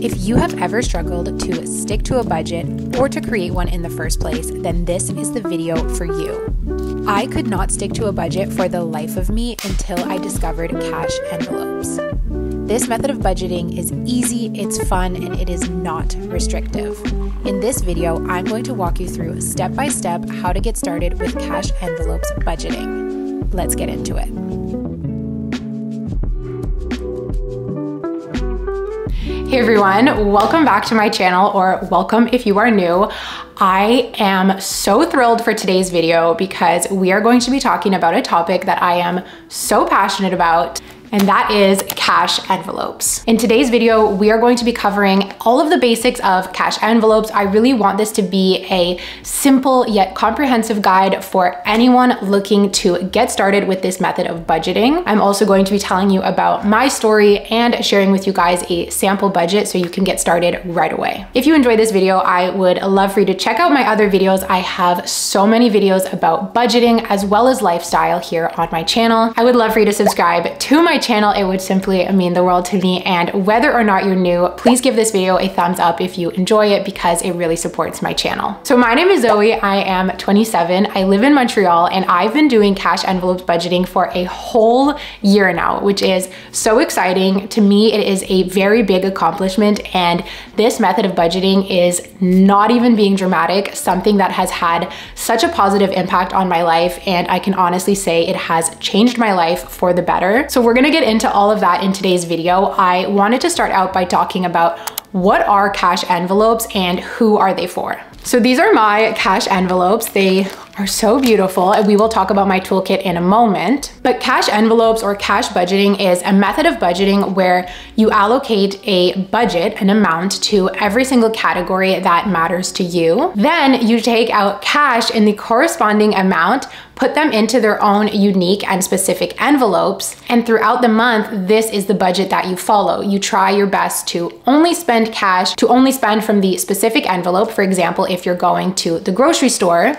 If you have ever struggled to stick to a budget or to create one in the first place, then this is the video for you. I could not stick to a budget for the life of me until I discovered cash envelopes. This method of budgeting is easy, it's fun, and it is not restrictive. In this video, I'm going to walk you through step by step how to get started with cash envelopes budgeting. Let's get into it. Everyone, welcome back to my channel, or welcome if you are new. I am so thrilled for today's video because we are going to be talking about a topic that I am so passionate about and that is cash envelopes. In today's video, we are going to be covering all of the basics of cash envelopes. I really want this to be a simple yet comprehensive guide for anyone looking to get started with this method of budgeting. I'm also going to be telling you about my story and sharing with you guys a sample budget so you can get started right away. If you enjoyed this video, I would love for you to check out my other videos. I have so many videos about budgeting as well as lifestyle here on my channel. I would love for you to subscribe to my channel, it would simply mean the world to me. And whether or not you're new, please give this video a thumbs up if you enjoy it because it really supports my channel. So my name is Zoe, I am 27, I live in Montreal and I've been doing cash envelopes budgeting for a whole year now, which is so exciting. To me, it is a very big accomplishment and this method of budgeting is not even being dramatic, something that has had such a positive impact on my life and I can honestly say it has changed my life for the better. So we're gonna get into all of that in today's video. I wanted to start out by talking about what are cash envelopes and who are they for? So these are my cash envelopes. They are so beautiful and we will talk about my toolkit in a moment. But cash envelopes or cash budgeting is a method of budgeting where you allocate a budget, an amount to every single category that matters to you. Then you take out cash in the corresponding amount put them into their own unique and specific envelopes. And throughout the month, this is the budget that you follow. You try your best to only spend cash, to only spend from the specific envelope. For example, if you're going to the grocery store,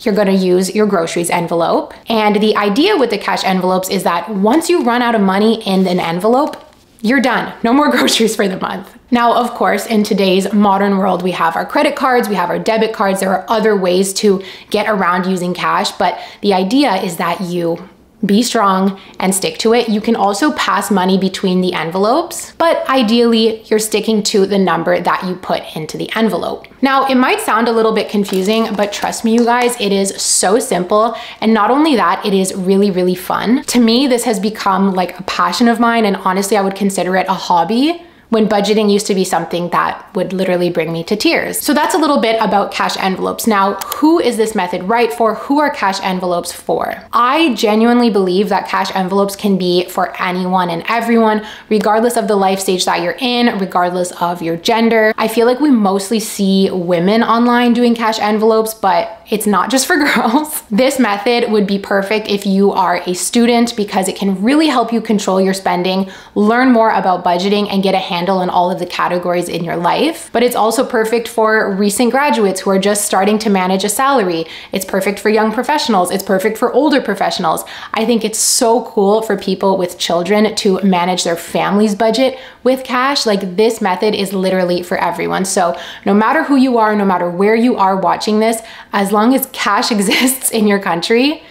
you're gonna use your groceries envelope. And the idea with the cash envelopes is that once you run out of money in an envelope, you're done. No more groceries for the month. Now, of course, in today's modern world, we have our credit cards, we have our debit cards. There are other ways to get around using cash, but the idea is that you be strong and stick to it. You can also pass money between the envelopes, but ideally you're sticking to the number that you put into the envelope. Now, it might sound a little bit confusing, but trust me, you guys, it is so simple. And not only that, it is really, really fun. To me, this has become like a passion of mine. And honestly, I would consider it a hobby when budgeting used to be something that would literally bring me to tears. So that's a little bit about cash envelopes. Now, who is this method right for? Who are cash envelopes for? I genuinely believe that cash envelopes can be for anyone and everyone, regardless of the life stage that you're in, regardless of your gender. I feel like we mostly see women online doing cash envelopes, but it's not just for girls. This method would be perfect if you are a student because it can really help you control your spending, learn more about budgeting, and get a handle on all of the categories in your life. But it's also perfect for recent graduates who are just starting to manage a salary. It's perfect for young professionals. It's perfect for older professionals. I think it's so cool for people with children to manage their family's budget with cash. Like this method is literally for everyone. So no matter who you are, no matter where you are watching this, as long as cash exists in your country,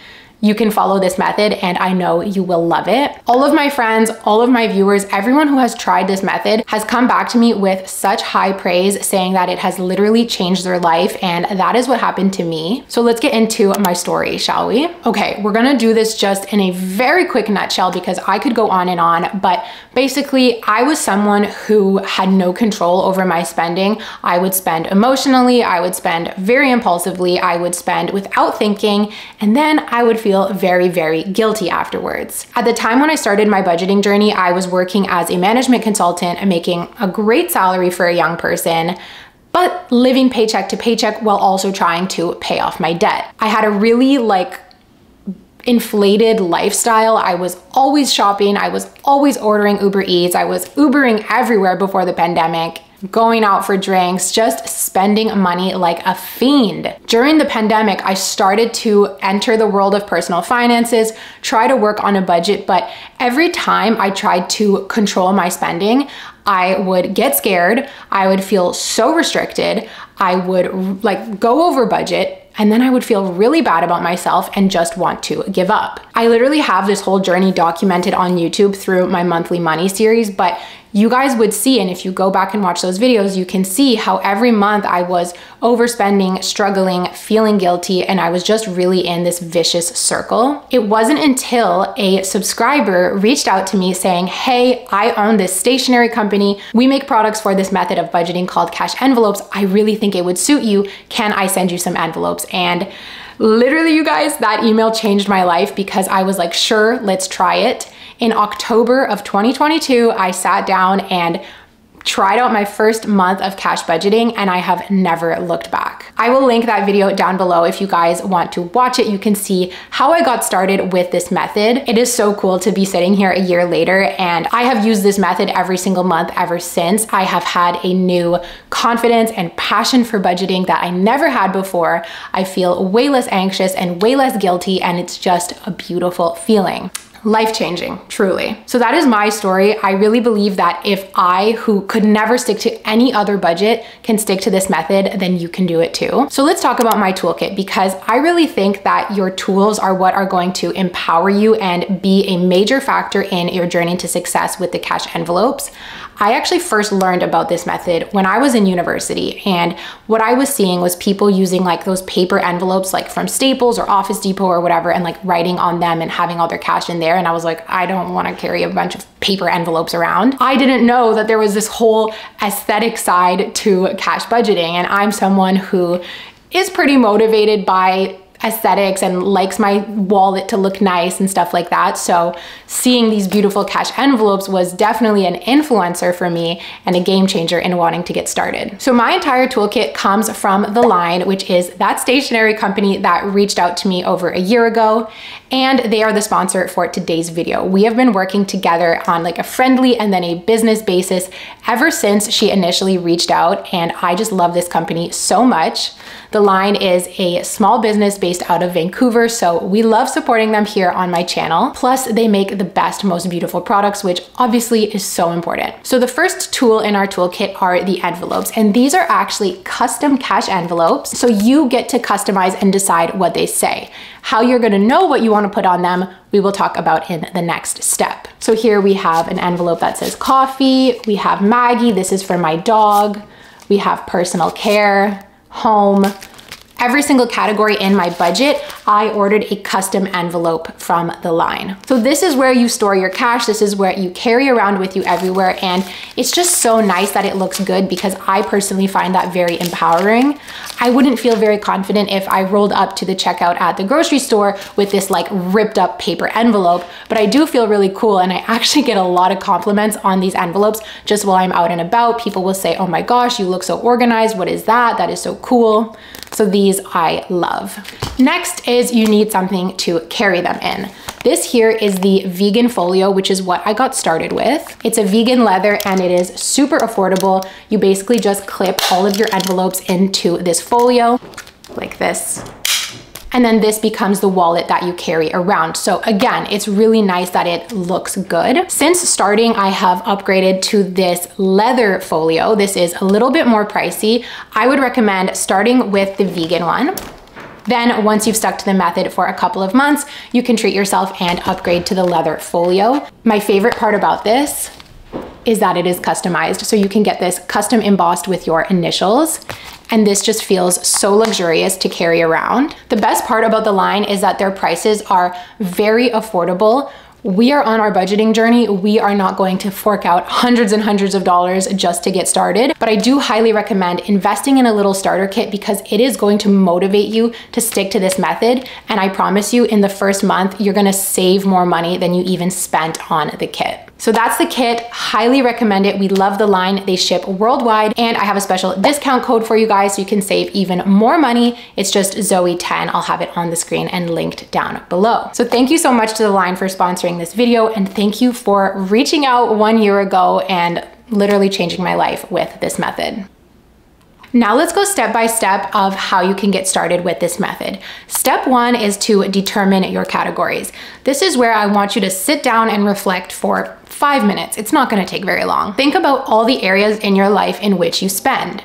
you can follow this method and I know you will love it. All of my friends, all of my viewers, everyone who has tried this method has come back to me with such high praise saying that it has literally changed their life and that is what happened to me. So let's get into my story, shall we? Okay, we're gonna do this just in a very quick nutshell because I could go on and on, but basically I was someone who had no control over my spending. I would spend emotionally, I would spend very impulsively, I would spend without thinking, and then I would feel feel very, very guilty afterwards. At the time when I started my budgeting journey, I was working as a management consultant and making a great salary for a young person but living paycheck to paycheck while also trying to pay off my debt. I had a really like inflated lifestyle. I was always shopping. I was always ordering Uber Eats. I was Ubering everywhere before the pandemic going out for drinks, just spending money like a fiend. During the pandemic, I started to enter the world of personal finances, try to work on a budget, but every time I tried to control my spending, I would get scared. I would feel so restricted. I would like go over budget and then I would feel really bad about myself and just want to give up. I literally have this whole journey documented on YouTube through my monthly money series, but you guys would see, and if you go back and watch those videos, you can see how every month I was overspending, struggling, feeling guilty, and I was just really in this vicious circle. It wasn't until a subscriber reached out to me saying, Hey, I own this stationery company. We make products for this method of budgeting called cash envelopes. I really think it would suit you. Can I send you some envelopes? And literally, you guys, that email changed my life because I was like, Sure, let's try it. In October of 2022, I sat down and tried out my first month of cash budgeting and I have never looked back. I will link that video down below if you guys want to watch it. You can see how I got started with this method. It is so cool to be sitting here a year later and I have used this method every single month ever since. I have had a new confidence and passion for budgeting that I never had before. I feel way less anxious and way less guilty and it's just a beautiful feeling life changing, truly. So that is my story. I really believe that if I, who could never stick to any other budget, can stick to this method, then you can do it too. So let's talk about my toolkit because I really think that your tools are what are going to empower you and be a major factor in your journey to success with the cash envelopes. I actually first learned about this method when I was in university. And what I was seeing was people using like those paper envelopes, like from Staples or Office Depot or whatever, and like writing on them and having all their cash in there. And I was like, I don't want to carry a bunch of paper envelopes around. I didn't know that there was this whole aesthetic side to cash budgeting. And I'm someone who is pretty motivated by aesthetics and likes my wallet to look nice and stuff like that. So seeing these beautiful cash envelopes was definitely an influencer for me and a game changer in wanting to get started. So my entire toolkit comes from The Line, which is that stationery company that reached out to me over a year ago. And they are the sponsor for today's video. We have been working together on like a friendly and then a business basis ever since she initially reached out. And I just love this company so much. The Line is a small business based out of Vancouver, so we love supporting them here on my channel. Plus, they make the best, most beautiful products, which obviously is so important. So the first tool in our toolkit are the envelopes, and these are actually custom cash envelopes, so you get to customize and decide what they say. How you're gonna know what you wanna put on them, we will talk about in the next step. So here we have an envelope that says coffee, we have Maggie, this is for my dog, we have personal care, home, every single category in my budget, I ordered a custom envelope from the line. So this is where you store your cash. This is where you carry around with you everywhere. And it's just so nice that it looks good because I personally find that very empowering. I wouldn't feel very confident if I rolled up to the checkout at the grocery store with this like ripped up paper envelope, but I do feel really cool. And I actually get a lot of compliments on these envelopes just while I'm out and about. People will say, oh my gosh, you look so organized. What is that? That is so cool. So these I love. Next is you need something to carry them in. This here is the vegan folio, which is what I got started with. It's a vegan leather and it is super affordable. You basically just clip all of your envelopes into this folio like this and then this becomes the wallet that you carry around. So again, it's really nice that it looks good. Since starting, I have upgraded to this leather folio. This is a little bit more pricey. I would recommend starting with the vegan one. Then once you've stuck to the method for a couple of months, you can treat yourself and upgrade to the leather folio. My favorite part about this is that it is customized. So you can get this custom embossed with your initials and this just feels so luxurious to carry around. The best part about the line is that their prices are very affordable we are on our budgeting journey. We are not going to fork out hundreds and hundreds of dollars just to get started, but I do highly recommend investing in a little starter kit because it is going to motivate you to stick to this method. And I promise you in the first month, you're gonna save more money than you even spent on the kit. So that's the kit, highly recommend it. We love the line, they ship worldwide and I have a special discount code for you guys so you can save even more money. It's just Zoe10, I'll have it on the screen and linked down below. So thank you so much to the line for sponsoring this video and thank you for reaching out one year ago and literally changing my life with this method. Now let's go step by step of how you can get started with this method. Step one is to determine your categories. This is where I want you to sit down and reflect for five minutes. It's not gonna take very long. Think about all the areas in your life in which you spend.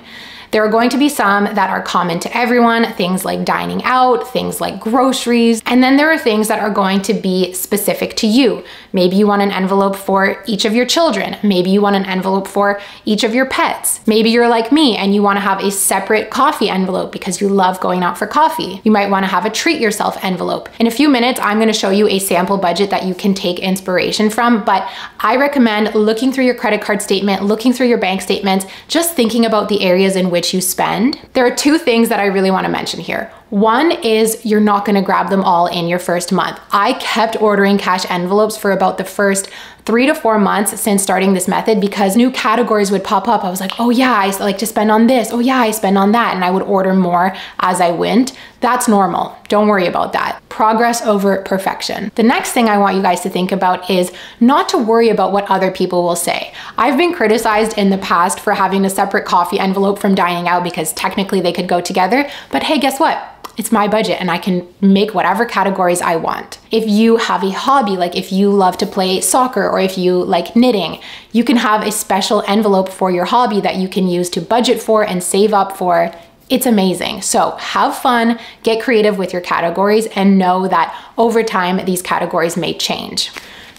There are going to be some that are common to everyone, things like dining out, things like groceries, and then there are things that are going to be specific to you. Maybe you want an envelope for each of your children. Maybe you want an envelope for each of your pets. Maybe you're like me and you wanna have a separate coffee envelope because you love going out for coffee. You might wanna have a treat yourself envelope. In a few minutes, I'm gonna show you a sample budget that you can take inspiration from, but I recommend looking through your credit card statement, looking through your bank statements, just thinking about the areas in which which you spend. There are two things that I really wanna mention here. One is you're not gonna grab them all in your first month. I kept ordering cash envelopes for about the first three to four months since starting this method because new categories would pop up. I was like, oh yeah, I like to spend on this. Oh yeah, I spend on that. And I would order more as I went. That's normal. Don't worry about that. Progress over perfection. The next thing I want you guys to think about is not to worry about what other people will say. I've been criticized in the past for having a separate coffee envelope from dining out because technically they could go together. But hey, guess what? It's my budget and I can make whatever categories I want. If you have a hobby, like if you love to play soccer or if you like knitting, you can have a special envelope for your hobby that you can use to budget for and save up for it's amazing. So have fun, get creative with your categories, and know that over time, these categories may change.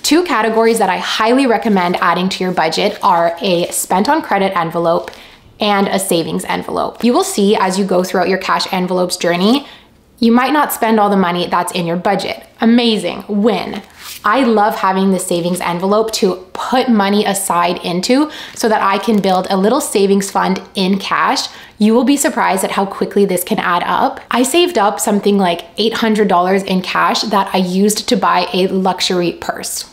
Two categories that I highly recommend adding to your budget are a spent on credit envelope and a savings envelope. You will see as you go throughout your cash envelopes journey, you might not spend all the money that's in your budget. Amazing, win. I love having the savings envelope to put money aside into so that I can build a little savings fund in cash. You will be surprised at how quickly this can add up. I saved up something like $800 in cash that I used to buy a luxury purse.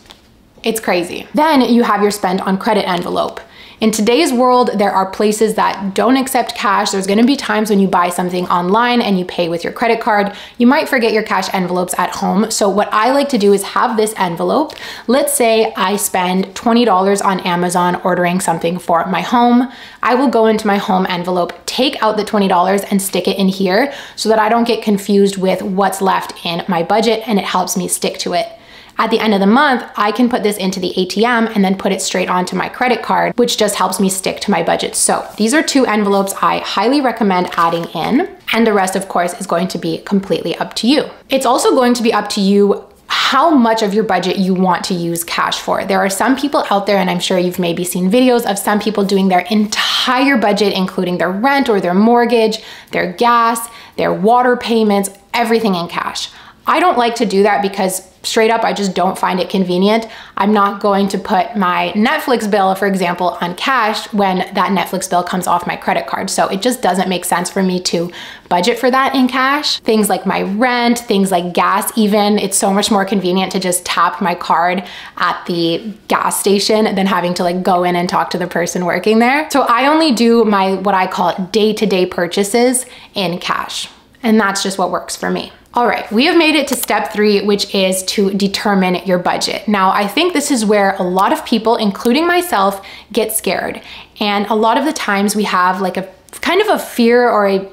It's crazy. Then you have your spend on credit envelope. In today's world, there are places that don't accept cash. There's gonna be times when you buy something online and you pay with your credit card. You might forget your cash envelopes at home. So what I like to do is have this envelope. Let's say I spend $20 on Amazon ordering something for my home. I will go into my home envelope, take out the $20 and stick it in here so that I don't get confused with what's left in my budget and it helps me stick to it. At the end of the month, I can put this into the ATM and then put it straight onto my credit card, which just helps me stick to my budget. So these are two envelopes I highly recommend adding in. And the rest, of course, is going to be completely up to you. It's also going to be up to you how much of your budget you want to use cash for. There are some people out there, and I'm sure you've maybe seen videos of some people doing their entire budget, including their rent or their mortgage, their gas, their water payments, everything in cash. I don't like to do that because straight up, I just don't find it convenient. I'm not going to put my Netflix bill, for example, on cash when that Netflix bill comes off my credit card. So it just doesn't make sense for me to budget for that in cash. Things like my rent, things like gas even, it's so much more convenient to just tap my card at the gas station than having to like go in and talk to the person working there. So I only do my, what I call day-to-day -day purchases in cash. And that's just what works for me. All right, we have made it to step three, which is to determine your budget. Now, I think this is where a lot of people, including myself, get scared. And a lot of the times we have like a kind of a fear or a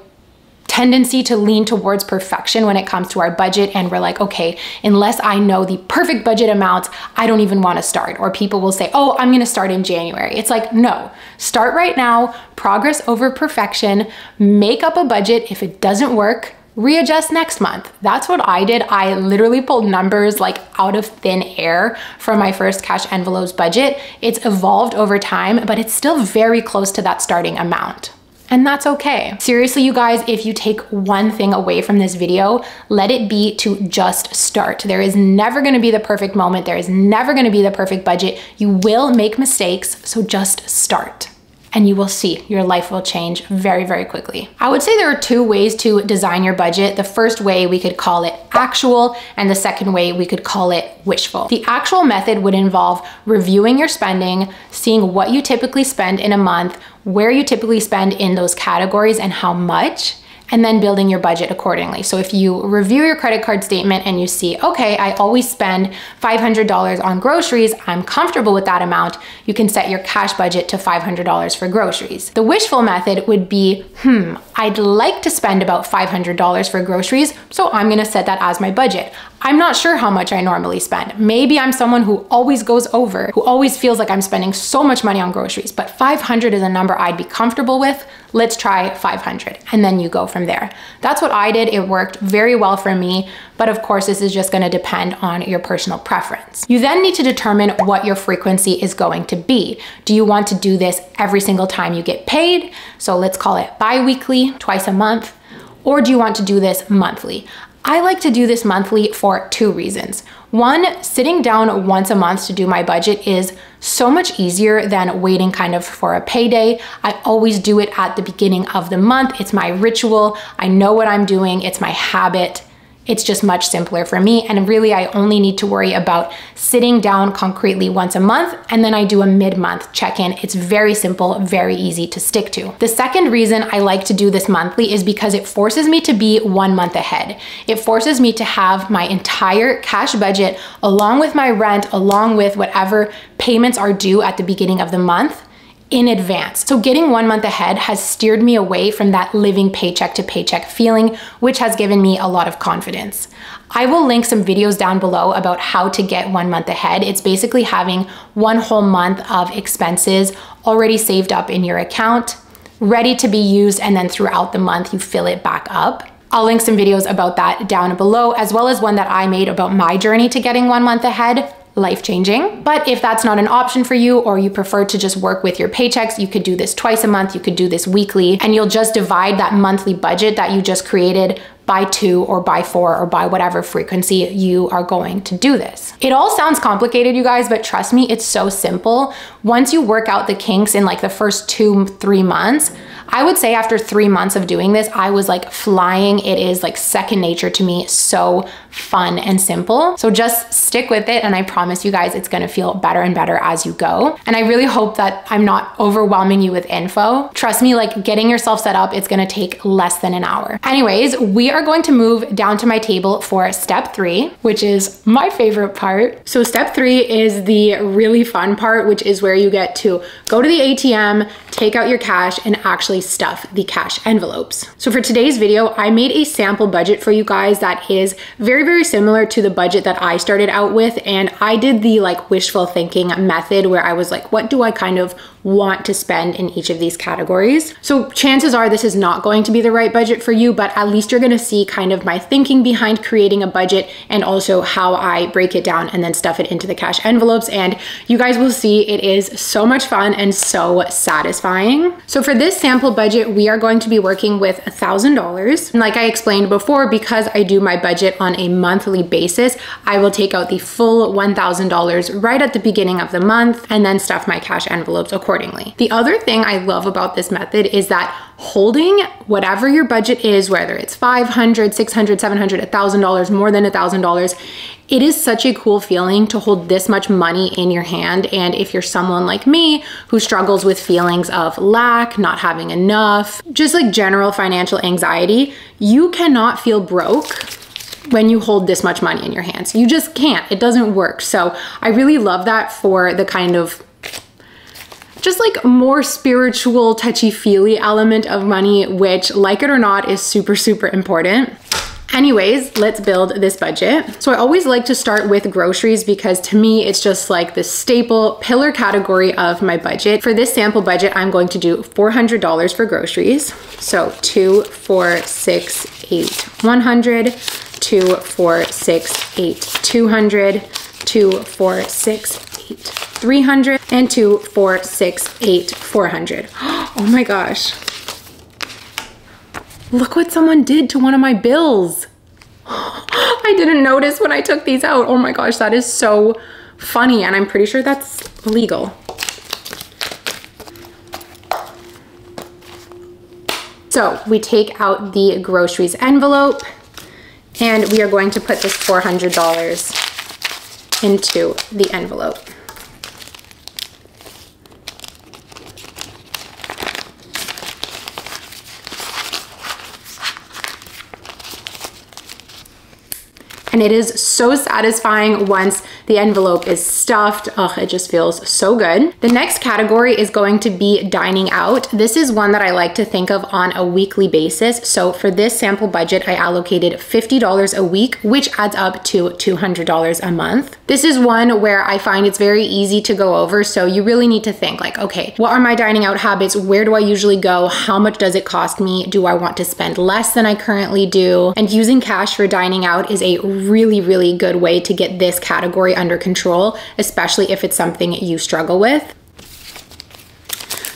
tendency to lean towards perfection when it comes to our budget and we're like okay unless i know the perfect budget amounts i don't even want to start or people will say oh i'm going to start in january it's like no start right now progress over perfection make up a budget if it doesn't work readjust next month. That's what I did. I literally pulled numbers like out of thin air from my first cash envelopes budget. It's evolved over time, but it's still very close to that starting amount. And that's okay. Seriously, you guys, if you take one thing away from this video, let it be to just start. There is never gonna be the perfect moment. There is never gonna be the perfect budget. You will make mistakes, so just start and you will see your life will change very, very quickly. I would say there are two ways to design your budget. The first way we could call it actual, and the second way we could call it wishful. The actual method would involve reviewing your spending, seeing what you typically spend in a month, where you typically spend in those categories and how much, and then building your budget accordingly. So if you review your credit card statement and you see, okay, I always spend $500 on groceries, I'm comfortable with that amount, you can set your cash budget to $500 for groceries. The wishful method would be, hmm, I'd like to spend about $500 for groceries, so I'm gonna set that as my budget. I'm not sure how much I normally spend. Maybe I'm someone who always goes over, who always feels like I'm spending so much money on groceries, but 500 is a number I'd be comfortable with. Let's try 500 and then you go from there. That's what I did. It worked very well for me, but of course this is just gonna depend on your personal preference. You then need to determine what your frequency is going to be. Do you want to do this every single time you get paid? So let's call it bi-weekly, twice a month, or do you want to do this monthly? I like to do this monthly for two reasons. One, sitting down once a month to do my budget is so much easier than waiting kind of for a payday. I always do it at the beginning of the month. It's my ritual. I know what I'm doing. It's my habit it's just much simpler for me. And really, I only need to worry about sitting down concretely once a month, and then I do a mid month check in. It's very simple, very easy to stick to. The second reason I like to do this monthly is because it forces me to be one month ahead. It forces me to have my entire cash budget along with my rent, along with whatever payments are due at the beginning of the month in advance. So getting one month ahead has steered me away from that living paycheck to paycheck feeling, which has given me a lot of confidence. I will link some videos down below about how to get one month ahead. It's basically having one whole month of expenses already saved up in your account, ready to be used, and then throughout the month you fill it back up. I'll link some videos about that down below, as well as one that I made about my journey to getting one month ahead life changing. But if that's not an option for you or you prefer to just work with your paychecks, you could do this twice a month, you could do this weekly, and you'll just divide that monthly budget that you just created by two or by four or by whatever frequency you are going to do this. It all sounds complicated, you guys, but trust me, it's so simple. Once you work out the kinks in like the first two, three months, I would say after three months of doing this, I was like flying. It is like second nature to me. So fun and simple. So just stick with it. And I promise you guys, it's gonna feel better and better as you go. And I really hope that I'm not overwhelming you with info. Trust me, like getting yourself set up, it's gonna take less than an hour. Anyways, we are going to move down to my table for step three, which is my favorite part. So step three is the really fun part, which is where you get to go to the ATM, take out your cash and actually stuff the cash envelopes. So for today's video, I made a sample budget for you guys that is very very similar to the budget that I started out with. And I did the like wishful thinking method where I was like, what do I kind of want to spend in each of these categories. So chances are this is not going to be the right budget for you, but at least you're gonna see kind of my thinking behind creating a budget and also how I break it down and then stuff it into the cash envelopes. And you guys will see it is so much fun and so satisfying. So for this sample budget, we are going to be working with $1,000. And like I explained before, because I do my budget on a monthly basis, I will take out the full $1,000 right at the beginning of the month and then stuff my cash envelopes accordingly accordingly. The other thing I love about this method is that holding whatever your budget is, whether it's 500, 600, 700, $1,000, more than $1,000, it is such a cool feeling to hold this much money in your hand. And if you're someone like me who struggles with feelings of lack, not having enough, just like general financial anxiety, you cannot feel broke when you hold this much money in your hands. You just can't, it doesn't work. So I really love that for the kind of just like more spiritual, touchy feely element of money, which, like it or not, is super, super important. Anyways, let's build this budget. So I always like to start with groceries because to me, it's just like the staple pillar category of my budget. For this sample budget, I'm going to do $400 for groceries. So two, four, six, eight, 100, two, four, six, eight, 200, two, four, six, eight, 300, and 2, 4, 6, 8, 400. Oh my gosh. Look what someone did to one of my bills. I didn't notice when I took these out. Oh my gosh, that is so funny. And I'm pretty sure that's legal. So we take out the groceries envelope and we are going to put this $400 into the envelope. And it is so satisfying once the envelope is stuffed. Oh, it just feels so good. The next category is going to be dining out. This is one that I like to think of on a weekly basis. So for this sample budget, I allocated $50 a week, which adds up to $200 a month. This is one where I find it's very easy to go over. So you really need to think like, okay, what are my dining out habits? Where do I usually go? How much does it cost me? Do I want to spend less than I currently do? And using cash for dining out is a really, really good way to get this category under control, especially if it's something you struggle with.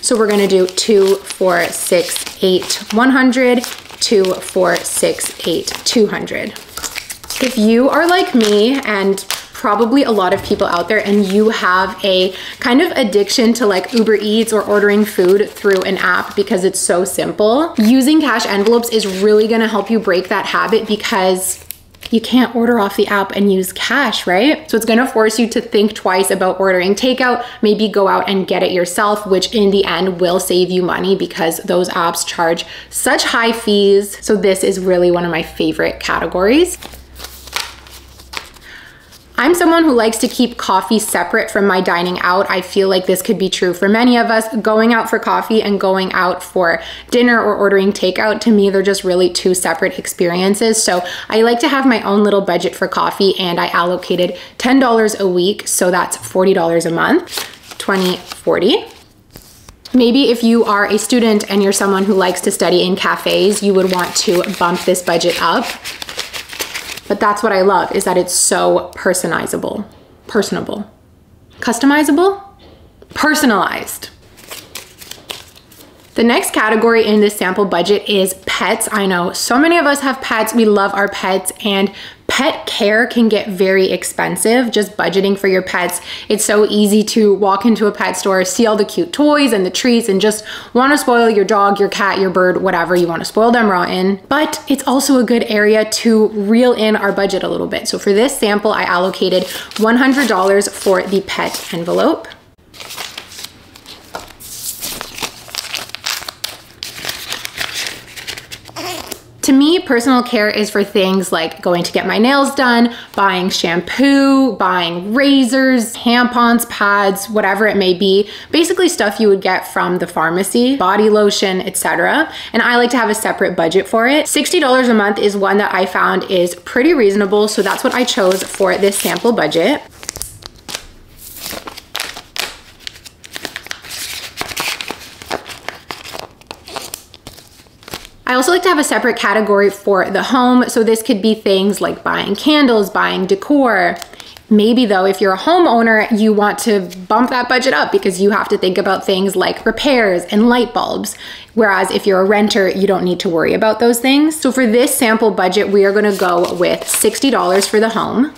So we're gonna do two, four, six, eight, 100, two, four, six, eight, 200. If you are like me and probably a lot of people out there and you have a kind of addiction to like Uber Eats or ordering food through an app because it's so simple, using cash envelopes is really gonna help you break that habit because you can't order off the app and use cash, right? So it's gonna force you to think twice about ordering takeout, maybe go out and get it yourself, which in the end will save you money because those apps charge such high fees. So this is really one of my favorite categories. I'm someone who likes to keep coffee separate from my dining out. I feel like this could be true for many of us. Going out for coffee and going out for dinner or ordering takeout, to me, they're just really two separate experiences. So I like to have my own little budget for coffee and I allocated $10 a week. So that's $40 a month, 20, 40. Maybe if you are a student and you're someone who likes to study in cafes, you would want to bump this budget up but that's what I love is that it's so personizable, personable, customizable, personalized. The next category in this sample budget is pets. I know so many of us have pets. We love our pets and pet care can get very expensive just budgeting for your pets. It's so easy to walk into a pet store, see all the cute toys and the treats and just want to spoil your dog, your cat, your bird, whatever you want to spoil them rotten. But it's also a good area to reel in our budget a little bit. So for this sample, I allocated $100 for the pet envelope. To me, personal care is for things like going to get my nails done, buying shampoo, buying razors, tampons, pads, whatever it may be. Basically stuff you would get from the pharmacy, body lotion, etc. And I like to have a separate budget for it. $60 a month is one that I found is pretty reasonable, so that's what I chose for this sample budget. I also like to have a separate category for the home. So this could be things like buying candles, buying decor. Maybe though, if you're a homeowner, you want to bump that budget up because you have to think about things like repairs and light bulbs. Whereas if you're a renter, you don't need to worry about those things. So for this sample budget, we are gonna go with $60 for the home.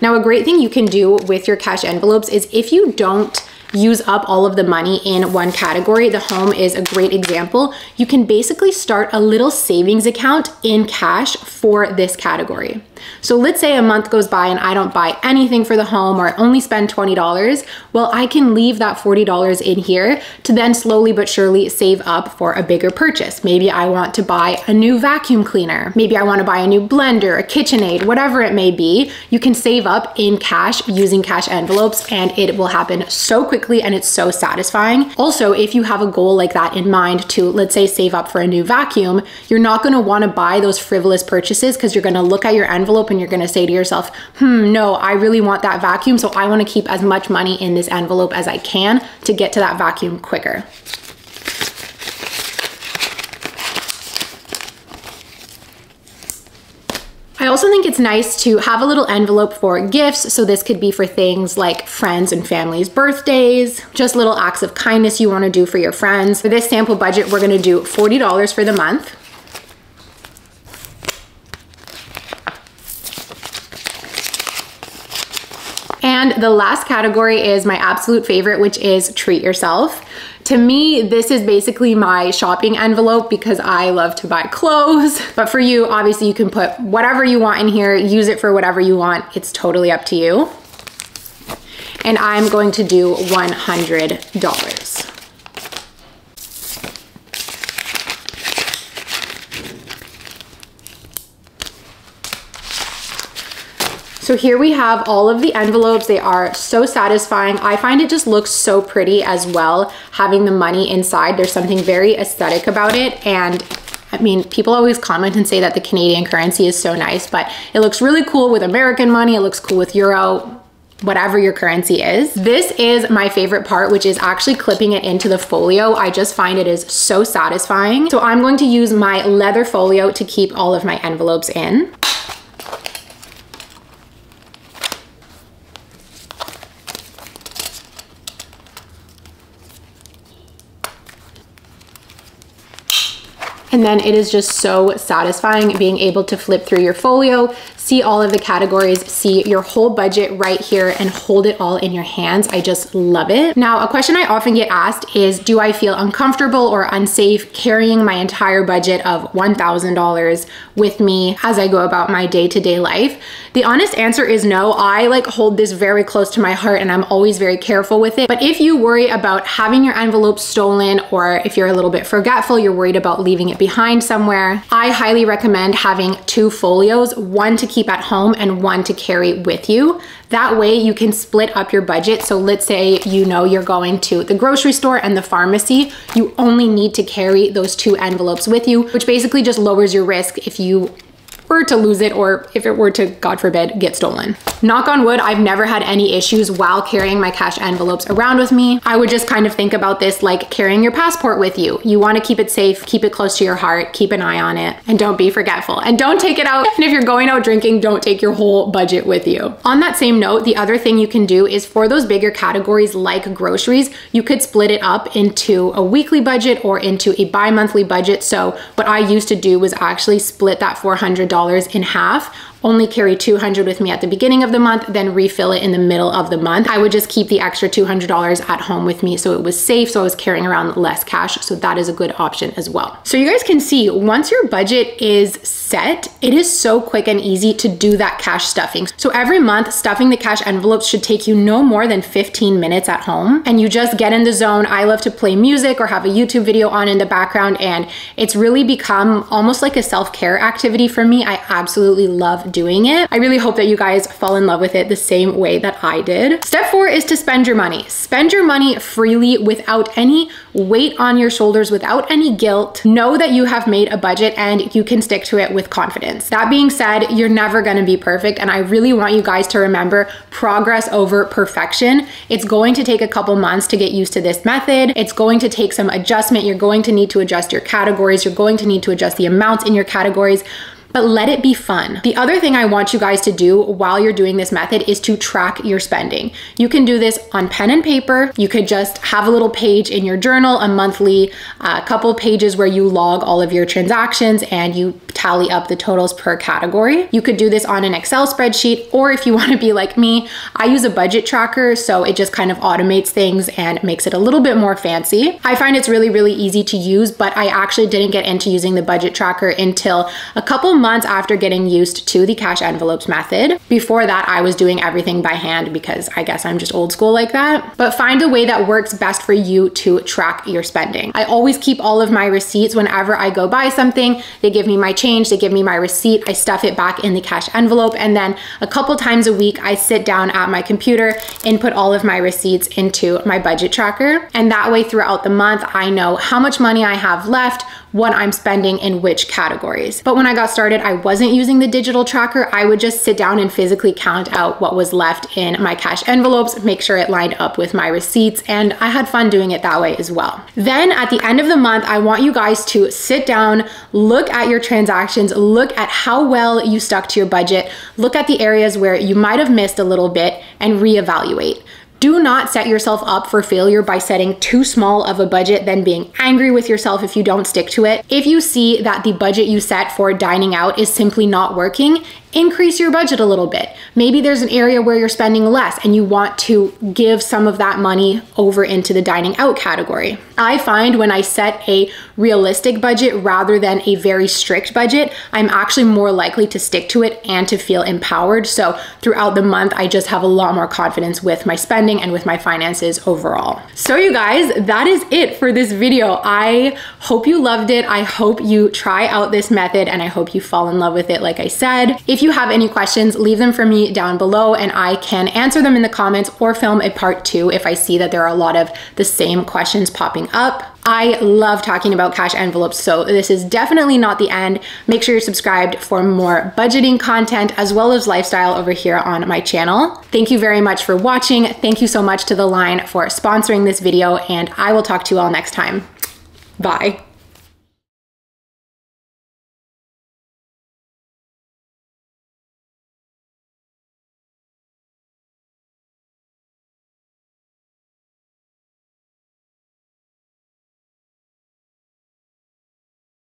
Now, a great thing you can do with your cash envelopes is if you don't use up all of the money in one category, the home is a great example. You can basically start a little savings account in cash for this category. So let's say a month goes by and I don't buy anything for the home or I only spend $20. Well, I can leave that $40 in here to then slowly but surely save up for a bigger purchase. Maybe I want to buy a new vacuum cleaner. Maybe I want to buy a new blender, a KitchenAid, whatever it may be. You can save up in cash using cash envelopes and it will happen so quickly and it's so satisfying. Also, if you have a goal like that in mind to, let's say, save up for a new vacuum, you're not going to want to buy those frivolous purchases because you're going to look at your envelope envelope and you're gonna say to yourself, hmm, no, I really want that vacuum, so I wanna keep as much money in this envelope as I can to get to that vacuum quicker. I also think it's nice to have a little envelope for gifts. So this could be for things like friends and family's birthdays, just little acts of kindness you wanna do for your friends. For this sample budget, we're gonna do $40 for the month. And the last category is my absolute favorite, which is treat yourself. To me, this is basically my shopping envelope because I love to buy clothes. But for you, obviously you can put whatever you want in here, use it for whatever you want. It's totally up to you. And I'm going to do $100. So here we have all of the envelopes. They are so satisfying. I find it just looks so pretty as well, having the money inside. There's something very aesthetic about it. And I mean, people always comment and say that the Canadian currency is so nice, but it looks really cool with American money. It looks cool with Euro whatever your currency is. This is my favorite part, which is actually clipping it into the folio. I just find it is so satisfying. So I'm going to use my leather folio to keep all of my envelopes in. And then it is just so satisfying being able to flip through your folio, see all of the categories, see your whole budget right here and hold it all in your hands. I just love it. Now, a question I often get asked is, do I feel uncomfortable or unsafe carrying my entire budget of $1,000 with me as I go about my day-to-day -day life? The honest answer is no. I like hold this very close to my heart and I'm always very careful with it. But if you worry about having your envelope stolen or if you're a little bit forgetful, you're worried about leaving it behind somewhere, I highly recommend having two folios, one to keep at home and one to carry with you. That way you can split up your budget. So let's say you know you're going to the grocery store and the pharmacy, you only need to carry those two envelopes with you, which basically just lowers your risk if you were to lose it or if it were to, God forbid, get stolen. Knock on wood, I've never had any issues while carrying my cash envelopes around with me. I would just kind of think about this like carrying your passport with you. You wanna keep it safe, keep it close to your heart, keep an eye on it, and don't be forgetful. And don't take it out. And if you're going out drinking, don't take your whole budget with you. On that same note, the other thing you can do is for those bigger categories like groceries, you could split it up into a weekly budget or into a bi-monthly budget. So what I used to do was actually split that $400 $100 in half only carry 200 with me at the beginning of the month, then refill it in the middle of the month. I would just keep the extra $200 at home with me so it was safe, so I was carrying around less cash. So that is a good option as well. So you guys can see once your budget is set, it is so quick and easy to do that cash stuffing. So every month, stuffing the cash envelopes should take you no more than 15 minutes at home and you just get in the zone. I love to play music or have a YouTube video on in the background and it's really become almost like a self-care activity for me. I absolutely love doing it. I really hope that you guys fall in love with it the same way that I did. Step four is to spend your money. Spend your money freely without any weight on your shoulders, without any guilt. Know that you have made a budget and you can stick to it with confidence. That being said, you're never gonna be perfect and I really want you guys to remember progress over perfection. It's going to take a couple months to get used to this method. It's going to take some adjustment. You're going to need to adjust your categories. You're going to need to adjust the amounts in your categories but let it be fun. The other thing I want you guys to do while you're doing this method is to track your spending. You can do this on pen and paper. You could just have a little page in your journal, a monthly uh, couple pages where you log all of your transactions and you tally up the totals per category. You could do this on an Excel spreadsheet, or if you wanna be like me, I use a budget tracker, so it just kind of automates things and makes it a little bit more fancy. I find it's really, really easy to use, but I actually didn't get into using the budget tracker until a couple months after getting used to the cash envelopes method. Before that, I was doing everything by hand because I guess I'm just old school like that. But find a way that works best for you to track your spending. I always keep all of my receipts whenever I go buy something. They give me my change, they give me my receipt, I stuff it back in the cash envelope, and then a couple times a week, I sit down at my computer, input all of my receipts into my budget tracker. And that way throughout the month, I know how much money I have left, what I'm spending in which categories. But when I got started, I wasn't using the digital tracker. I would just sit down and physically count out what was left in my cash envelopes, make sure it lined up with my receipts, and I had fun doing it that way as well. Then at the end of the month, I want you guys to sit down, look at your transactions, look at how well you stuck to your budget, look at the areas where you might have missed a little bit, and reevaluate. Do not set yourself up for failure by setting too small of a budget, then being angry with yourself if you don't stick to it. If you see that the budget you set for dining out is simply not working, increase your budget a little bit. Maybe there's an area where you're spending less and you want to give some of that money over into the dining out category. I find when I set a realistic budget rather than a very strict budget, I'm actually more likely to stick to it and to feel empowered. So throughout the month, I just have a lot more confidence with my spending and with my finances overall. So you guys, that is it for this video. I hope you loved it. I hope you try out this method and I hope you fall in love with it like I said. If you have any questions, leave them for me down below and I can answer them in the comments or film a part two if I see that there are a lot of the same questions popping up. I love talking about cash envelopes, so this is definitely not the end. Make sure you're subscribed for more budgeting content as well as lifestyle over here on my channel. Thank you very much for watching. Thank you so much to The Line for sponsoring this video, and I will talk to you all next time. Bye.